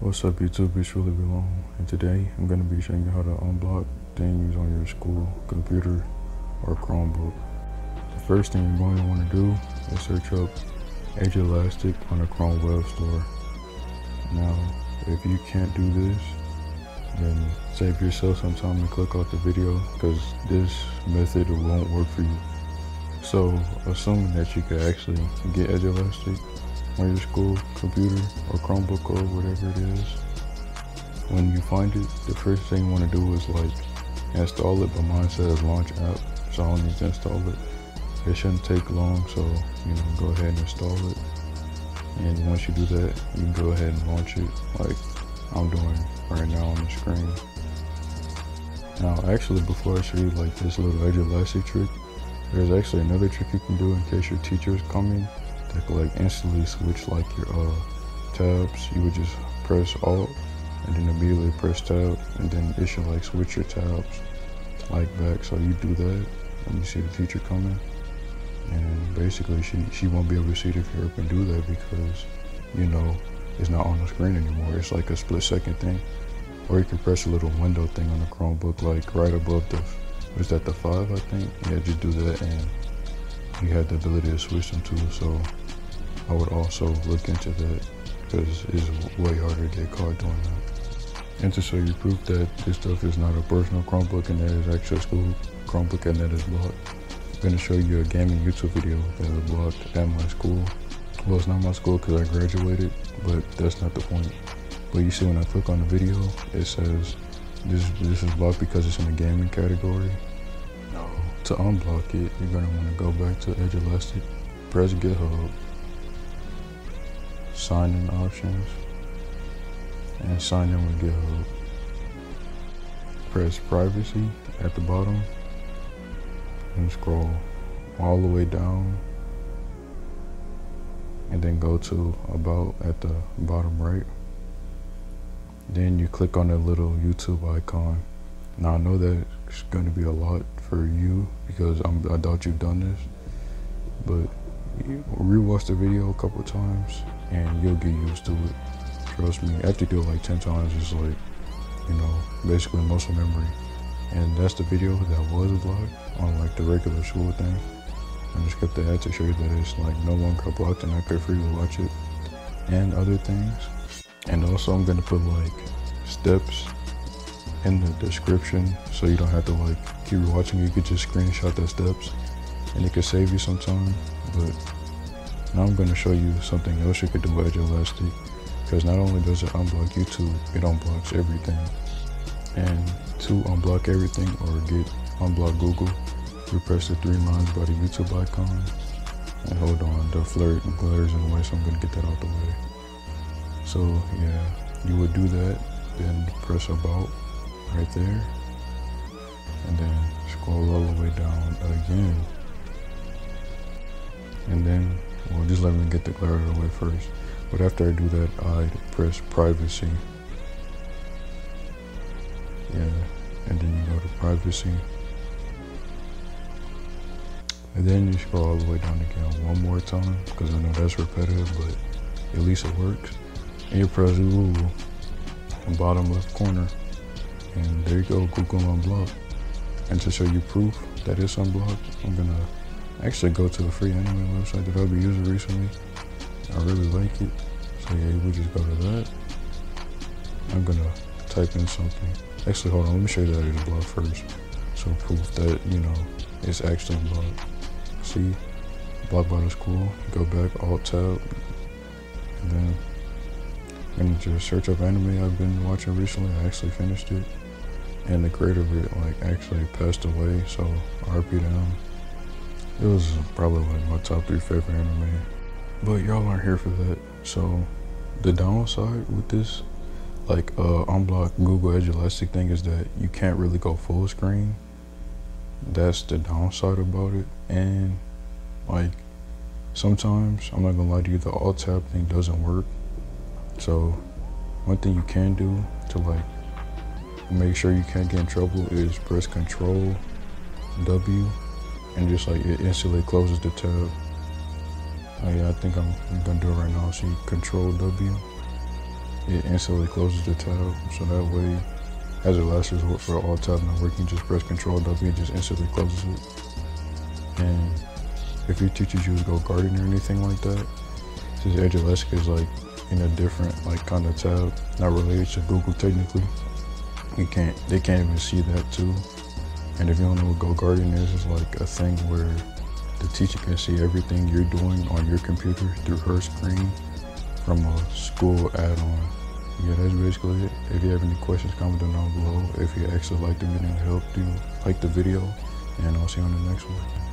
What's up YouTube, it's really Belong, and today I'm going to be showing you how to unblock things on your school computer or Chromebook. The first thing you're going to want to do is search up Edulastic on the Chrome Web Store. Now, if you can't do this, then save yourself some time and click off the video because this method won't work for you. So, assuming that you could actually get Edulastic on your school computer or Chromebook or whatever it is, when you find it, the first thing you want to do is like install it, but mine says launch app, so I need to install it. It shouldn't take long, so you know, go ahead and install it. And once you do that, you can go ahead and launch it like I'm doing right now on the screen. Now, actually, before I show you like this little Edulastic trick, there's actually another trick you can do in case your teacher is coming could like instantly switch like your uh, tabs. You would just press Alt and then immediately press tab and then it should like switch your tabs like back. So you do that and you see the teacher coming and basically she, she won't be able to see you up and do that because you know it's not on the screen anymore. It's like a split second thing. Or you can press a little window thing on the Chromebook like right above the, was that the five I think? Yeah, just do that and you have the ability to switch them too. So I would also look into that because it's way harder to get caught doing that. And to show you proof that this stuff is not a personal Chromebook and that is actually a school Chromebook and that is blocked, I'm going to show you a gaming YouTube video that is blocked at my school. Well, it's not my school because I graduated, but that's not the point. But you see when I click on the video, it says this, this is blocked because it's in the gaming category. No. To unblock it, you're going to want to go back to Edulastic, press GitHub, sign in options, and sign in with GitHub. Press privacy at the bottom and scroll all the way down and then go to about at the bottom right. Then you click on the little YouTube icon. Now I know that it's going to be a lot for you because I'm, I doubt you've done this, but rewatch the video a couple times and you'll get used to it. Trust me, after you do it like 10 times, it's like, you know, basically muscle memory. And that's the video that was blocked on like the regular school thing. I just kept the ad to show you that it's like no longer blocked and I could freely watch it and other things. And also I'm gonna put like steps in the description so you don't have to like keep watching. You could just screenshot the steps and it could save you some time. But now I'm gonna show you something else you could do with Elastic because not only does it unblock YouTube, it unblocks everything. And to unblock everything or get unblock Google, you press the three lines by the YouTube icon. And hold on, the flirt glares in the way, so I'm gonna get that out the way. So yeah, you would do that, then press about right there, and then scroll all the way down again. And then, well, just let me get the glare out of the way first. But after I do that, I press privacy. Yeah, and then you go to privacy. And then you scroll all the way down again one more time, because I know that's repetitive, but at least it works. And you press Google, the bottom left corner. And there you go, Google Unblocked. And to show you proof that it's unblocked, I'm gonna actually go to the free anime website that I've been using recently. I really like it. So yeah, we just go to that. I'm gonna type in something. Actually, hold on, let me show you that it's blocked first. So proof that, you know, it's actually blocked. See, blocked by the school. Go back, alt tab, and then I'm gonna just search up anime I've been watching recently. I actually finished it. And the creator of it like actually passed away, so RP down. It was probably like my top three favorite anime. But y'all aren't here for that. So the downside with this like uh unblock Google Edulastic thing is that you can't really go full screen. That's the downside about it. And like sometimes I'm not gonna lie to you, the alt tab thing doesn't work. So one thing you can do to like make sure you can't get in trouble is press control W and just like it instantly closes the tab. Oh I think I'm, I'm gonna do it right now. See, Control W, it instantly closes the tab. So that way, as a last resort for all tab not working, just press Control W and just instantly closes it. And if your teachers use GoGuardian or anything like that, since Edulastic is like in a different like kind of tab, not related to Google technically, you can't they can't even see that too. And if you don't know what Go GoGuardian is, it's like a thing where the teacher can see everything you're doing on your computer through her screen from a school add-on. Yeah, that's basically it. If you have any questions, comment down below. If you actually like the video and helped you, like the video, and I'll see you on the next one.